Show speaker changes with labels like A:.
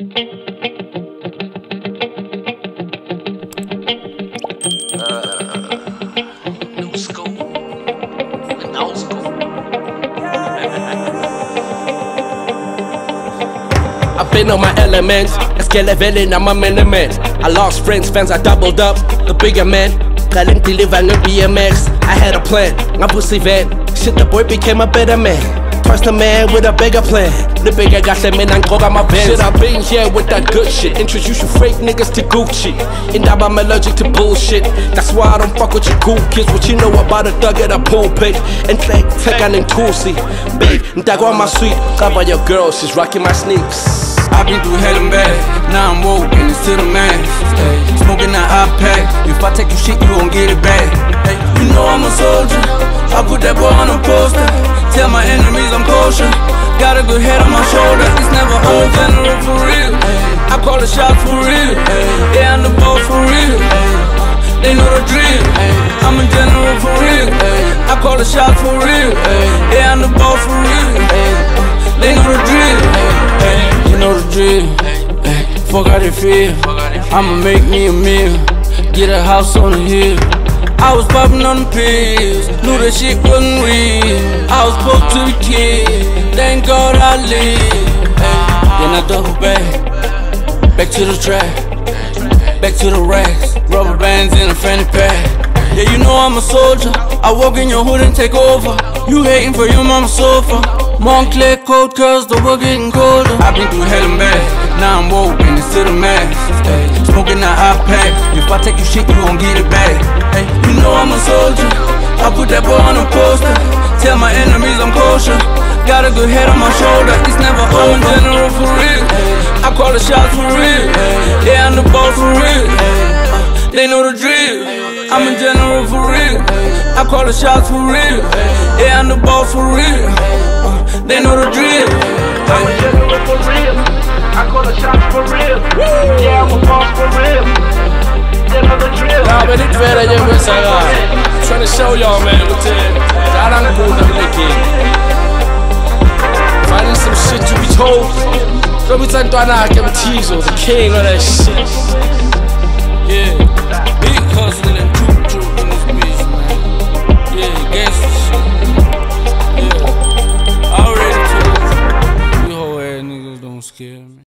A: I've
B: been on my elements, esque leveling, I'm a minimum. I lost friends, fans, I doubled up. The bigger man, Kalim deliver no BMX. I had a plan, I'm pussy van. Shit, the boy became a better man. Trust a man with a bigger plan. The bigger got them in and got my band. Shit, I been here with that good shit. Introduce you fake niggas to Gucci. And now I'm allergic to bullshit. That's why I don't fuck with your cool kids. What you know about a thug at a pulpit. And take, take an Tusi. Babe, dog on my suite. Cover your girl, she's rocking my sneaks.
A: I've been through hell and back, now I'm woke and it's to the max. Smoking that iPad, if I take your shit, you gon' get it back. You know Got a good head on my shoulder, it's never on general for real. I call the shots for real, yeah, I'm the boss for real. They know the drill, I'm a general for real. I call the shots for real, yeah, I'm the boss for real. They know the drill, you know the drill. Fuck how they feel. I'ma make me a meal, get a house on the hill. I was popping on the pills, knew that shit wasn't real. I was spoke to be kid, thank God I live. Then I double back, back to the track, back to the racks, rubber bands in a fanny pack. Yeah, you know I'm a soldier. I walk in your hood and take over. You hating for your mama's sofa. Moncler cold cause the world getting colder. I've been through hell and back. Now I'm woke and it's to the max. Smoking that iPad. If I take your shit, you gon' get it back. Ay, you know I'm a soldier. I put that boy on a poster. Tell my enemies I'm kosher. Got a good head on my shoulder. It's never I'm a general for real. I call the shots for real. Yeah, I'm the boss for real. They know the drill. I'm a general for real. I call the shots for real. Yeah, I'm the boss for real. Uh, they know the drill. I'm a
C: general for real.
B: I
C: call the shots Tvära djävulens herrar.
B: Trying to show y'all, man, what's the... That I'm cool, I'm making. Finding some shit to be told. Don't be trying to knock him teasel, the king of that shit.
A: Yeah, big hustling and true true in this bitch, man. Yeah, gangsta shit. Yeah, I already told you. You whole ass niggas don't scare me.